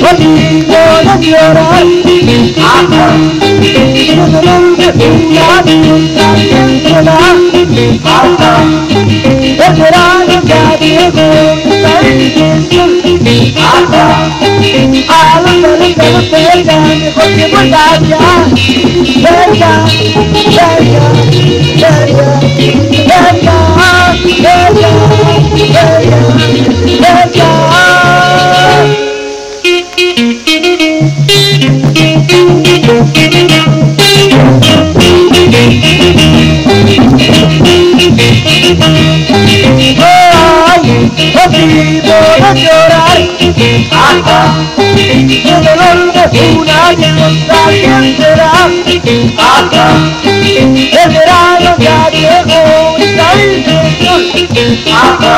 contigo de llorar hasta que no donde una también se da hasta el verano ya llegó está difícil hasta a los pelos de los pega mejor que vuelva ya venga venga venga venga venga venga venga. Ay, olvido de llorar. Que el dolor de una diosa bien hasta el verano ya llegó está el sol. Hasta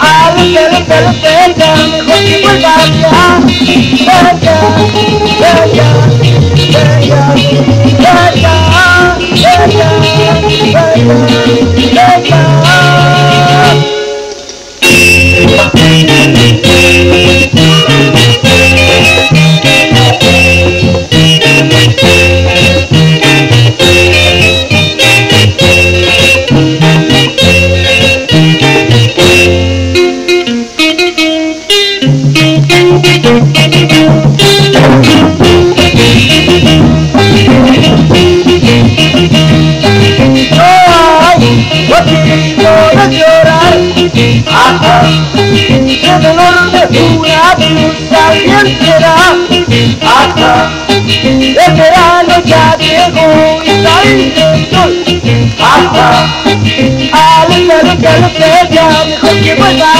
a los de llorar. Hasta que el dolor de una bien será el verano ya llegó y está el sol. Hasta a los pelos que pega mejor que vuelva